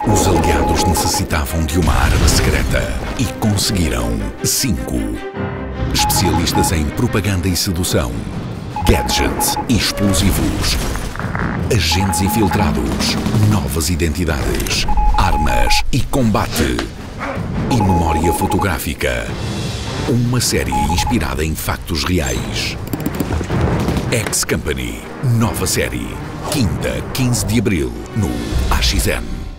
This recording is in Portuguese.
Os aliados necessitavam de uma arma secreta e conseguiram cinco. Especialistas em propaganda e sedução, gadgets e explosivos, agentes infiltrados, novas identidades, armas e combate e memória fotográfica. Uma série inspirada em factos reais. X Company, nova série, quinta, 15 de abril, no AXN.